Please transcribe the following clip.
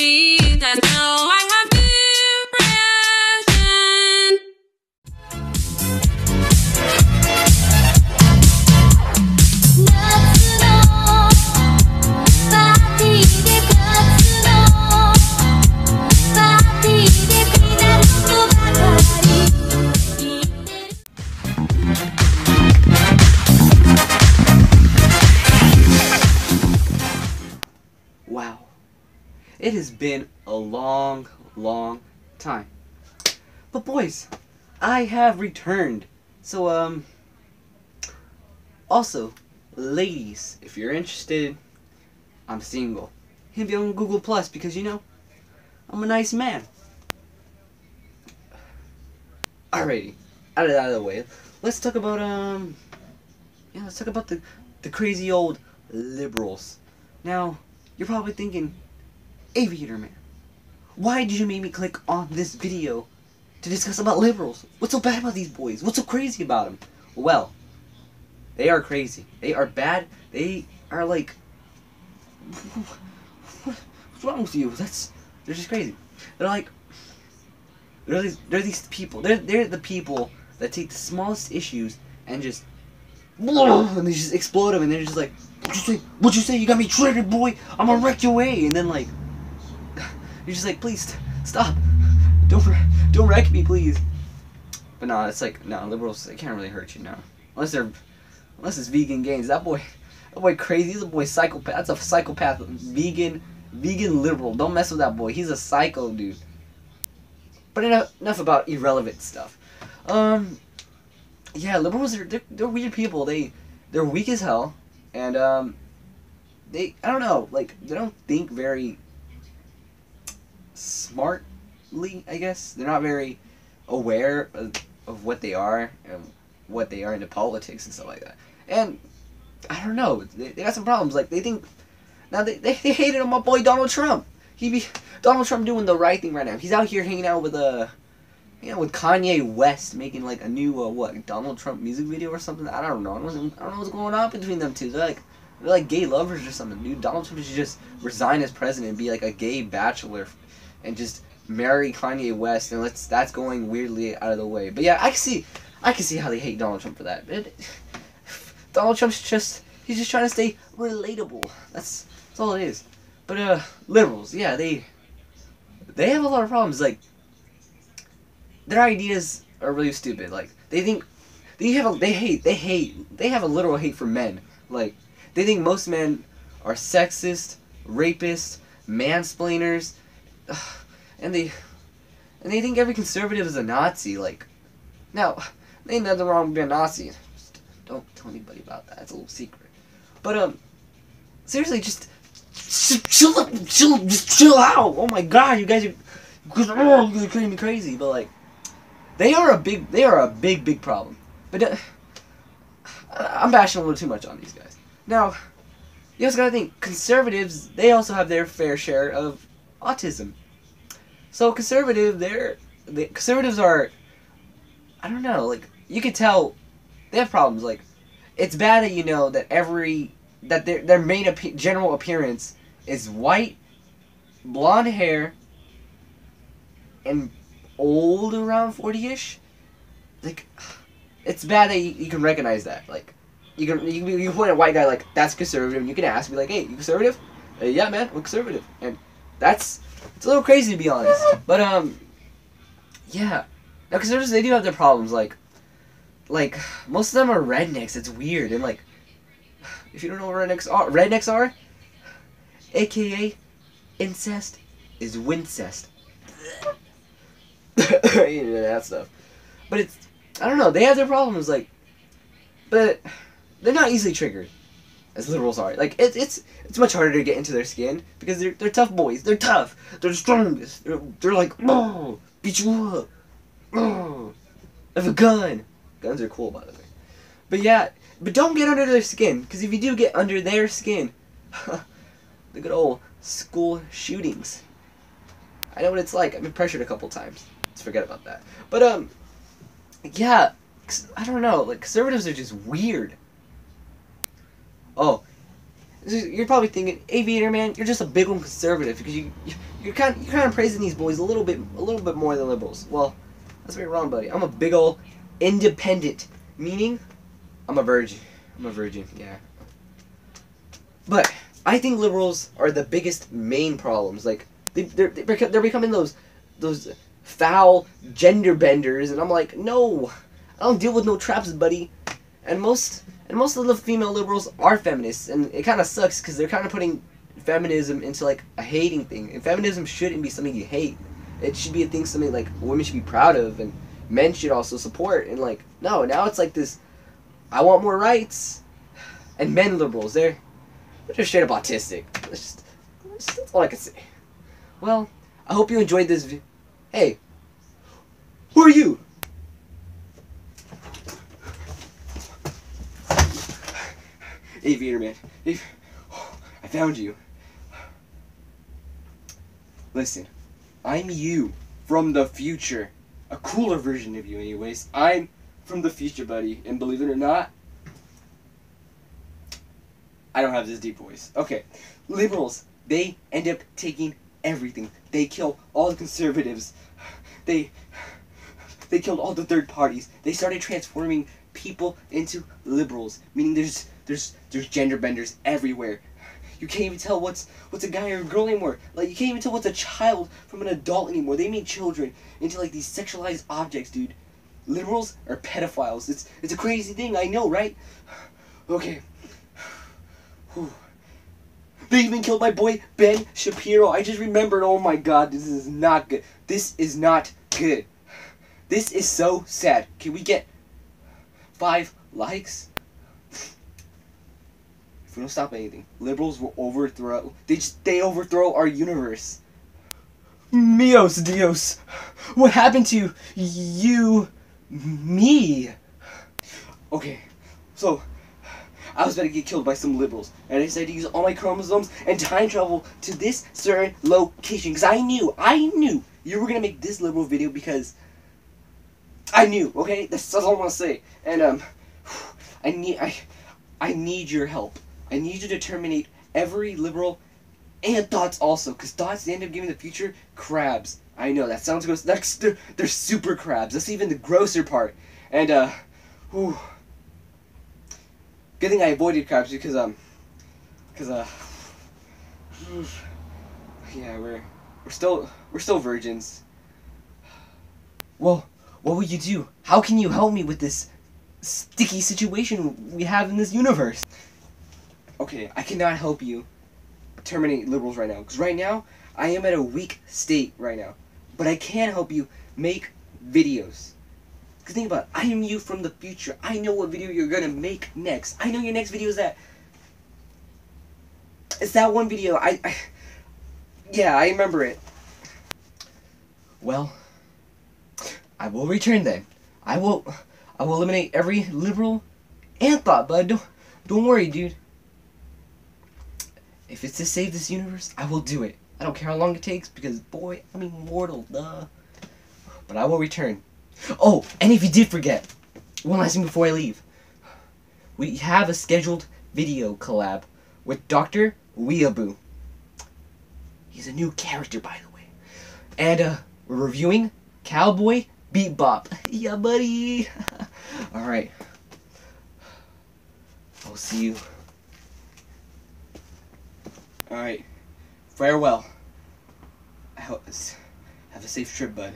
see a long, long time. But boys, I have returned. So, um. Also, ladies, if you're interested, I'm single. Hit me on Google Plus because you know, I'm a nice man. Alrighty, out of out of the way, let's talk about um, yeah, let's talk about the the crazy old liberals. Now, you're probably thinking, Aviator Man, why did you make me click on this video to discuss about liberals? What's so bad about these boys? What's so crazy about them? Well, they are crazy. They are bad. They are like, what's wrong with you? That's they're just crazy. They're like, they're these, they're these people. They're they're the people that take the smallest issues and just, and they just explode them, and they're just like, what you say? What you say? You got me triggered, boy. I'm gonna wreck your way. And then like, you're just like, please st- stop. Don't don't wreck me, please. But no, it's like no liberals. They can't really hurt you now, unless they're unless it's vegan gains. That boy, that boy crazy. He's a boy psychopath. That's a psychopath. Vegan, vegan liberal. Don't mess with that boy. He's a psycho dude. But enough, enough about irrelevant stuff. Um, yeah, liberals are they're, they're weird people. They they're weak as hell, and um, they I don't know like they don't think very smartly. I guess they're not very aware of, of what they are and what they are into politics and stuff like that. And I don't know, they, they got some problems. Like they think now they, they, they hated on my boy Donald Trump. He be Donald Trump doing the right thing right now. He's out here hanging out with uh you know, with Kanye West making like a new uh, what Donald Trump music video or something. I don't know. I don't, I don't know what's going on between them two. They're like they're like gay lovers or something, dude. Donald Trump should just resign as president and be like a gay bachelor, and just marry Kanye West, and let's that's going weirdly out of the way. But yeah, I can see, I can see how they hate Donald Trump for that. But Donald Trump's just he's just trying to stay relatable. That's that's all it is. But uh, liberals, yeah, they they have a lot of problems. Like their ideas are really stupid. Like they think they have a, they hate they hate they have a literal hate for men. Like they think most men are sexist, rapists, mansplainers, and they and they think every conservative is a Nazi. Like now, they ain't nothing wrong with being a Nazi. Just don't tell anybody about that. It's a little secret. But um, seriously, just chill, up- chill, just chill out. Oh my God, you guys are, oh, you're crazy, crazy. But like, they are a big, they are a big, big problem. But uh, I'm bashing a little too much on these guys. Now, you also gotta think conservatives. They also have their fair share of autism. So conservative, they're the conservatives are. I don't know. Like you could tell, they have problems. Like it's bad that you know that every that their their main appe- general appearance is white, blonde hair, and old around forty ish. Like it's bad that you, you can recognize that. Like you can you can, you point a white guy like that's conservative, and you can ask me like, hey, you conservative? Uh, yeah, man, I'm conservative, and that's it's a little crazy to be honest. But um, yeah, conservatives they do have their problems. Like like most of them are rednecks. It's weird and like if you don't know what rednecks are, rednecks are, aka incest is wincest. you know that stuff. But it's I don't know. They have their problems like, but they're not easily triggered as liberals are. Like it's it's it's much harder to get into their skin because they're they're tough boys. They're tough. They're the strongest. They're, they're like oh beat you up. Oh, I have a gun. Guns are cool by the way. But yeah, but don't get under their skin because if you do get under their skin, the good old school shootings. I know what it's like. I've been pressured a couple times. Let's forget about that. But um, yeah, I don't know. Like conservatives are just weird. Oh, You're probably thinking, Aviator man, you're just a big one conservative because you you're kind you're kind of praising these boys a little bit a little bit more than liberals. Well, that's very wrong, buddy. I'm a big ol' independent, meaning I'm a virgin. I'm a virgin, yeah. But I think liberals are the biggest main problems. Like they they're they're becoming those those foul gender benders, and I'm like, no, I don't deal with no traps, buddy. And most and most of the female liberals are feminists, and it kind of sucks because they're kind of putting feminism into like a hating thing. And feminism shouldn't be something you hate. It should be a thing something like women should be proud of, and men should also support. And like, no, now it's like this. I want more rights, and men liberals they're they're just straight up autistic. That's just that's, that's all I can say. Well, I hope you enjoyed this. Vi- hey, who are you? Aviator man. Av- I found you. Listen, I'm you from the future. A cooler version of you, anyways. I'm from the future, buddy. And believe it or not, I don't have this deep voice. Okay, liberals, they end up taking everything. They kill all the conservatives. They they killed all the third parties. They started transforming people into liberals, meaning there's there's there's gender benders everywhere. You can't even tell what's what's a guy or a girl anymore. Like you can't even tell what's a child from an adult anymore. They made children into like these sexualized objects, dude. Liberals are pedophiles. It's it's a crazy thing, I know, right? Okay. Whew. They even killed my boy Ben Shapiro. I just remembered. Oh my god, this is not good. This is not good. This is so sad. Can we get five likes? If we don't stop anything, liberals will overthrow. They just they overthrow our universe. Mios Dios, what happened to you, me? Okay, so I was about to get killed by some liberals, and I decided to use all my chromosomes and time travel to this certain location because I knew, I knew you were gonna make this liberal video because I knew. Okay, that's, all I want to say. And um, I need, I, I need your help. I need you to terminate every liberal and Dots also, because thoughts they end up giving the future crabs. I know that sounds gross. That's they're, they're super crabs. That's even the grosser part. And uh, whew. Good thing I avoided crabs because um, because uh, yeah, we're we're still we're still virgins. Well, what will you do? How can you help me with this sticky situation we have in this universe? Okay, I cannot help you terminate liberals right now because right now I am at a weak state right now, but I can help you make videos. Cause think about it, I am you from the future. I know what video you're gonna make next. I know your next video is that. It's that one video. I, I yeah, I remember it. Well, I will return then. I will, I will eliminate every liberal and thought, bud. Don't, don't worry, dude. If it's to save this universe, I will do it. I don't care how long it takes because, boy, I'm immortal, duh. But I will return. Oh, and if you did forget, one last thing before I leave. We have a scheduled video collab with Dr. Weeaboo. He's a new character, by the way. And, uh, we're reviewing Cowboy Bebop. Yeah, buddy. Alright. I'll see you. Alright. Farewell. I hope, have a safe trip, bud.